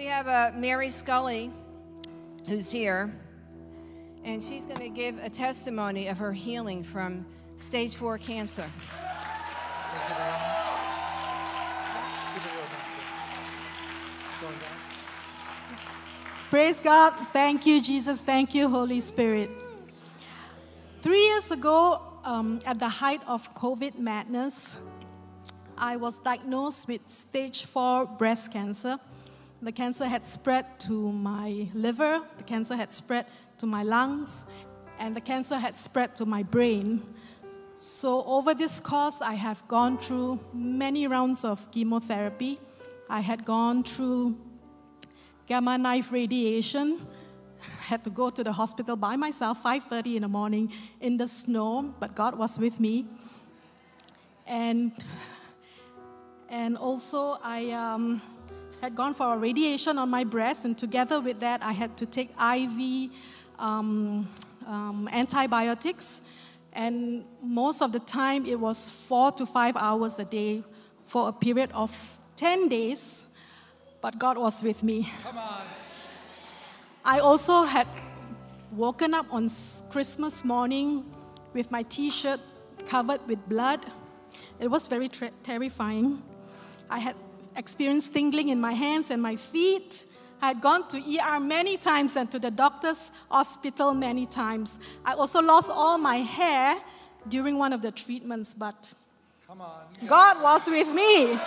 We have uh, Mary Scully who's here, and she's going to give a testimony of her healing from stage four cancer. Praise God. Thank you, Jesus. Thank you, Holy Spirit. Three years ago, um, at the height of COVID madness, I was diagnosed with stage four breast cancer. The cancer had spread to my liver, the cancer had spread to my lungs, and the cancer had spread to my brain. So, over this course, I have gone through many rounds of chemotherapy. I had gone through gamma knife radiation. Had to go to the hospital by myself, 5:30 in the morning in the snow, but God was with me. And and also I um, had gone for a radiation on my breast, and together with that, I had to take IV um, um, antibiotics and most of the time, it was four to five hours a day for a period of 10 days. But God was with me. Come on. I also had woken up on Christmas morning with my t shirt covered with blood. It was very terrifying. I had experienced tingling in my hands and my feet. I had gone to ER many times and to the doctor's hospital many times. I also lost all my hair during one of the treatments, but God was with me.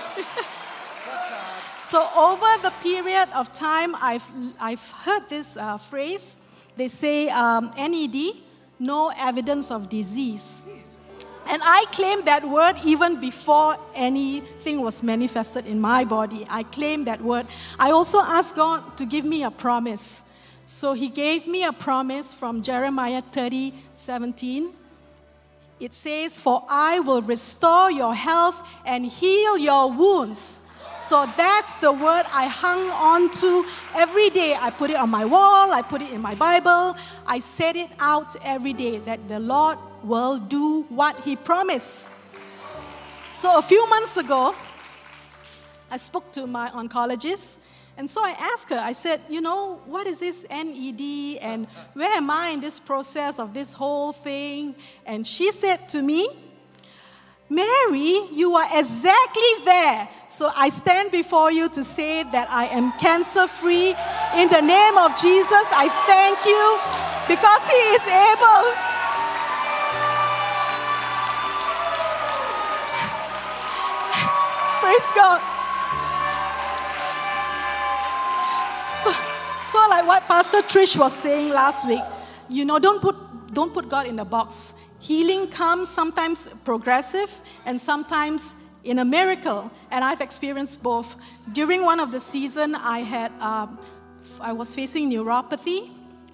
so, over the period of time, I've, I've heard this uh, phrase. They say um, NED, no evidence of disease. And I claim that word even before anything was manifested in my body. I claim that word. I also asked God to give me a promise. So he gave me a promise from Jeremiah 30 17. It says, For I will restore your health and heal your wounds. So that's the word I hung on to every day. I put it on my wall, I put it in my Bible. I said it out every day that the Lord will do what he promised. So a few months ago, I spoke to my oncologist. And so I asked her, I said, you know, what is this NED and where am I in this process of this whole thing? And she said to me, Mary, you are exactly there. So I stand before you to say that I am cancer free. In the name of Jesus, I thank you because He is able Praise God. So, so like what Pastor Trish was saying last week, you know, don't put don't put God in a box. Healing comes sometimes progressive and sometimes in a miracle, and I've experienced both. During one of the season, I had um, I was facing neuropathy.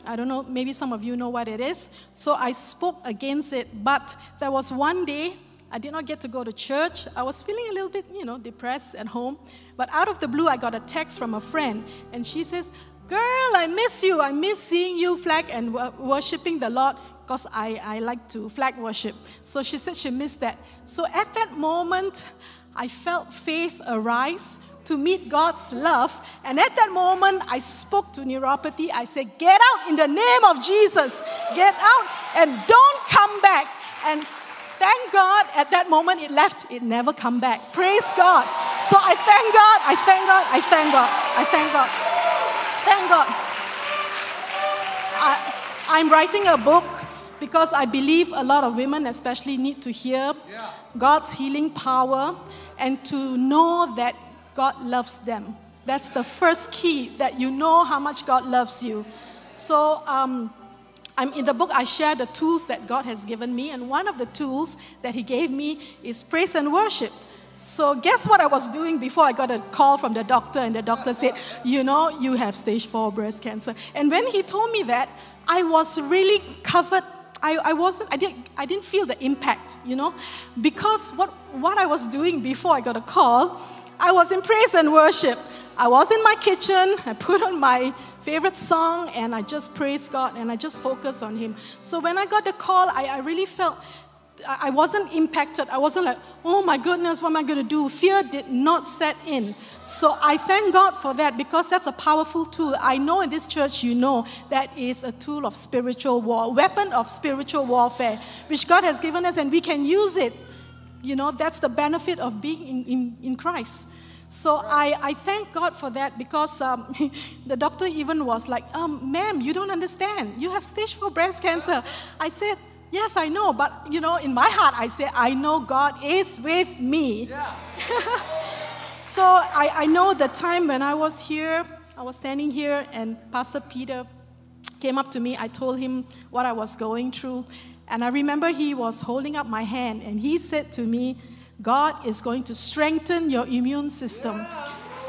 I don't know, maybe some of you know what it is. So I spoke against it, but there was one day I did not get to go to church. I was feeling a little bit, you know, depressed at home. But out of the blue, I got a text from a friend, and she says, Girl, I miss you. I miss seeing you flag and worshiping the Lord because I, I like to flag worship. So she said she missed that. So at that moment, I felt faith arise to meet God's love. And at that moment, I spoke to neuropathy. I said, Get out in the name of Jesus. Get out and don't come back. And thank God at that moment it left, it never come back. Praise God. So I thank God, I thank God, I thank God, I thank God. Thank God. I, I'm writing a book because I believe a lot of women, especially, need to hear God's healing power and to know that God loves them. That's the first key that you know how much God loves you. So, um, I'm in the book, I share the tools that God has given me, and one of the tools that He gave me is praise and worship. So, guess what I was doing before I got a call from the doctor, and the doctor said, You know, you have stage four breast cancer. And when he told me that, I was really covered. I, I wasn't, I didn't, I didn't feel the impact, you know, because what, what I was doing before I got a call, I was in praise and worship. I was in my kitchen, I put on my favorite song and I just praise God and I just focus on Him. So when I got the call, I, I really felt I wasn't impacted. I wasn't like, oh my goodness, what am I going to do? Fear did not set in. So I thank God for that because that's a powerful tool. I know in this church, you know, that is a tool of spiritual war, weapon of spiritual warfare, which God has given us and we can use it. You know, that's the benefit of being in, in, in Christ. So I, I thank God for that because um, the doctor even was like, um, ma'am, you don't understand. You have stage four breast cancer. I said, Yes, I know, but you know, in my heart, I said, I know God is with me. Yeah. so I, I know the time when I was here, I was standing here, and Pastor Peter came up to me. I told him what I was going through. And I remember he was holding up my hand, and he said to me, God is going to strengthen your immune system.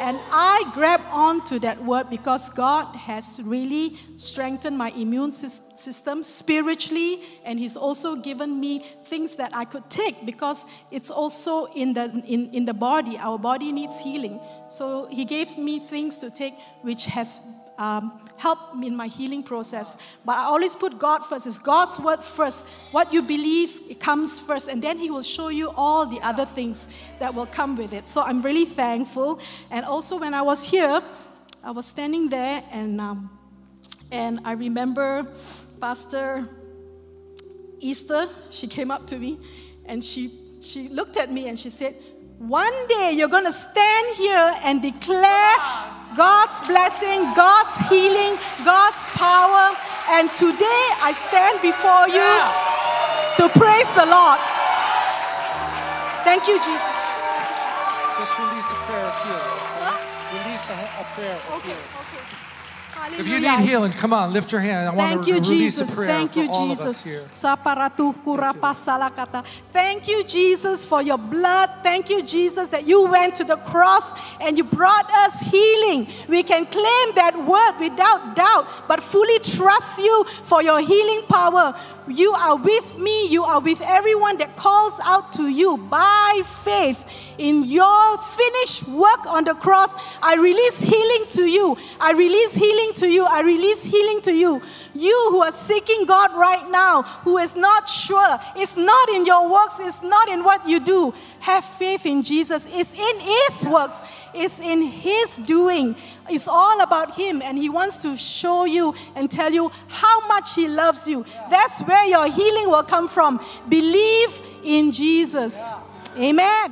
And I grab on to that word because God has really strengthened my immune system spiritually, and He's also given me things that I could take because it's also in the, in, in the body. Our body needs healing. So He gives me things to take which has um, help me in my healing process. But I always put God first. It's God's word first. What you believe, it comes first, and then He will show you all the other things that will come with it. So I'm really thankful. And also, when I was here, I was standing there, and um, and I remember Pastor Esther. She came up to me, and she she looked at me and she said, "One day you're going to stand here and declare." God's blessing, God's healing, God's power. And today I stand before you to praise the Lord. Thank you, Jesus. Just release a prayer here. Release a, a prayer okay, here. Okay. If you need healing, come on, lift your hand. I want Thank to you, release Jesus. a prayer Thank you, all Jesus. of us here. Thank you, Jesus, for your blood. Thank you, Jesus, that you went to the cross and you brought us healing. We can claim that word without doubt, but fully trust you for your healing power. You are with me. You are with everyone that calls out to you by faith in your finished work on the cross. I release healing to you. I release healing to you. I release healing to you. You who are seeking God right now, who is not sure, it's not in your works, it's not in what you do. Have faith in Jesus. It's in His works, it's in His doing. It's all about Him, and He wants to show you and tell you how much He loves you. That's where your healing will come from. Believe in Jesus. Amen.